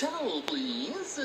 towel, please.